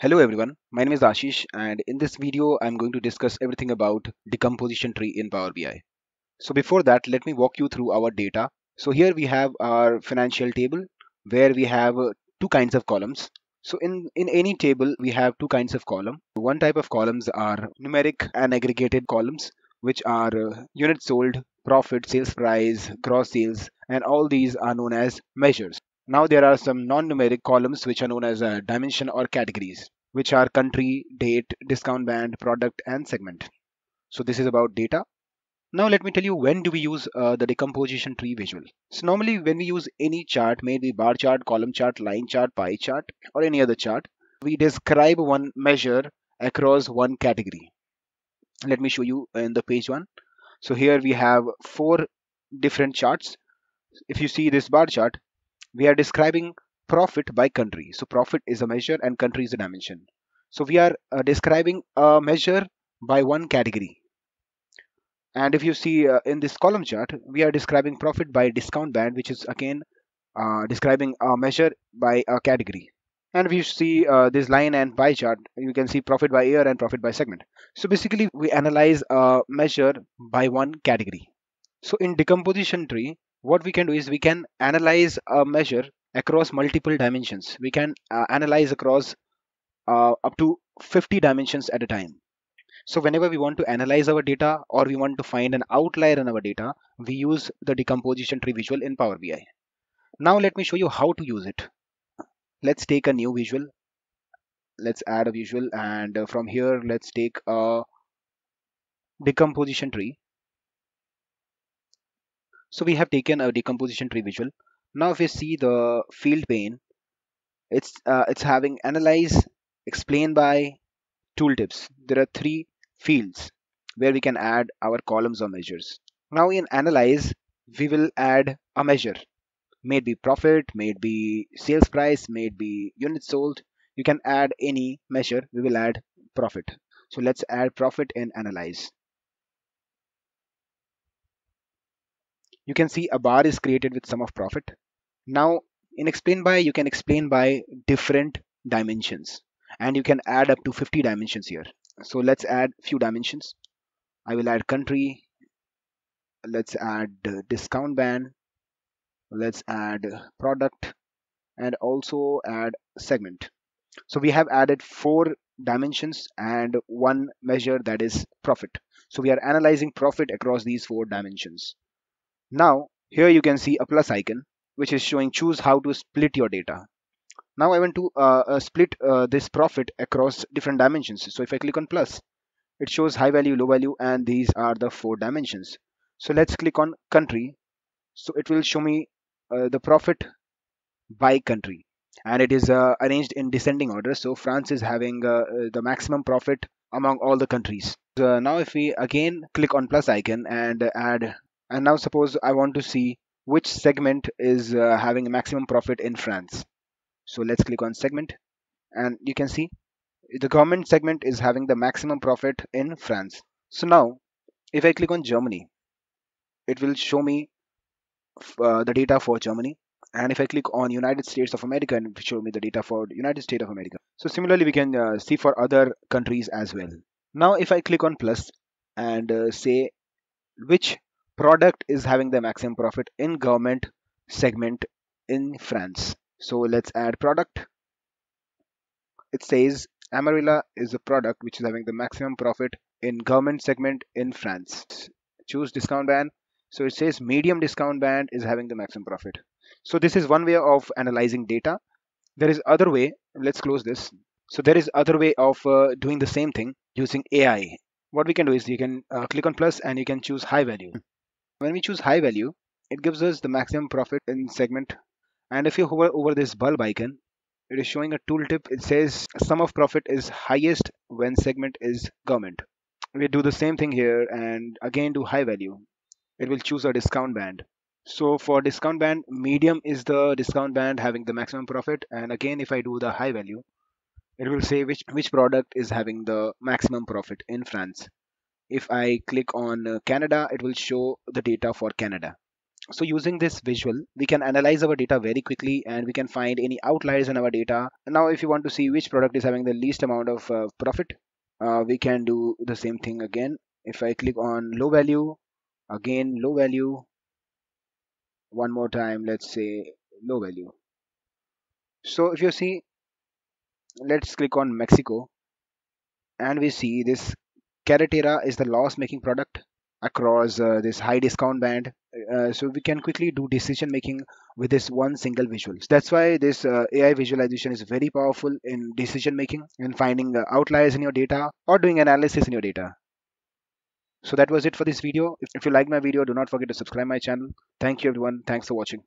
Hello everyone, my name is Ashish and in this video I'm going to discuss everything about decomposition tree in Power BI. So before that let me walk you through our data. So here we have our financial table where we have uh, two kinds of columns. So in, in any table we have two kinds of column. One type of columns are numeric and aggregated columns which are uh, units sold, profit, sales price, gross sales and all these are known as measures. Now there are some non-numeric columns which are known as a dimension or categories, which are country, date, discount band, product, and segment. So this is about data. Now let me tell you when do we use uh, the decomposition tree visual. So normally when we use any chart, maybe bar chart, column chart, line chart, pie chart, or any other chart, we describe one measure across one category. Let me show you in the page one. So here we have four different charts. If you see this bar chart, we are describing profit by country. So profit is a measure and country is a dimension. So we are uh, describing a measure by one category. And if you see uh, in this column chart, we are describing profit by discount band, which is again uh, describing a measure by a category. And if you see uh, this line and pie chart, you can see profit by year and profit by segment. So basically, we analyze a measure by one category. So in decomposition tree, what we can do is we can analyze a measure across multiple dimensions. We can uh, analyze across uh, up to 50 dimensions at a time. So whenever we want to analyze our data or we want to find an outlier in our data, we use the decomposition tree visual in Power BI. Now let me show you how to use it. Let's take a new visual. Let's add a visual and uh, from here let's take a decomposition tree so we have taken a decomposition tree visual. Now if you see the field pane, it's uh, it's having analyze, explain by, tooltips. There are three fields where we can add our columns or measures. Now in analyze, we will add a measure. May it be profit, may it be sales price, may it be units sold. You can add any measure. We will add profit. So let's add profit in analyze. You can see a bar is created with sum of profit. Now in explain by, you can explain by different dimensions and you can add up to 50 dimensions here. So let's add few dimensions. I will add country. Let's add uh, discount band. Let's add product and also add segment. So we have added four dimensions and one measure that is profit. So we are analyzing profit across these four dimensions. Now here you can see a plus icon which is showing choose how to split your data. Now I want to uh, uh, split uh, this profit across different dimensions. So if I click on plus, it shows high value, low value, and these are the four dimensions. So let's click on country. So it will show me uh, the profit by country and it is uh, arranged in descending order. So France is having uh, the maximum profit among all the countries. So now if we again click on plus icon and add and now suppose I want to see which segment is uh, having a maximum profit in France. So let's click on segment and you can see the government segment is having the maximum profit in France. So now if I click on Germany, it will show me uh, the data for Germany. And if I click on United States of America, it will show me the data for United States of America. So similarly, we can uh, see for other countries as well. Now, if I click on plus and uh, say which product is having the maximum profit in government segment in France. So let's add product. It says Amarilla is a product which is having the maximum profit in government segment in France. Choose discount band. So it says medium discount band is having the maximum profit. So this is one way of analyzing data. There is other way. Let's close this. So there is other way of uh, doing the same thing using AI. What we can do is you can uh, click on plus and you can choose high value. When we choose high value, it gives us the maximum profit in segment. And if you hover over this bulb icon, it is showing a tooltip. It says sum of profit is highest when segment is government. We do the same thing here and again do high value. It will choose a discount band. So for discount band, medium is the discount band having the maximum profit. And again, if I do the high value, it will say which, which product is having the maximum profit in France if I click on uh, Canada, it will show the data for Canada. so using this visual we can analyze our data very quickly and we can find any outliers in our data. Now if you want to see which product is having the least amount of uh, profit uh, we can do the same thing again. If i click on low value again low value. One more time let's say low value. So if you see let's click on mexico and we see this carretera is the loss making product across uh, this high discount band. Uh, so we can quickly do decision making with this one single visual so that's why this uh, ai visualization is very powerful in decision making and finding uh, outliers in your data or doing analysis in your data. So that was it for this video. If, if you like my video do not forget to subscribe my channel. Thank you everyone. Thanks for watching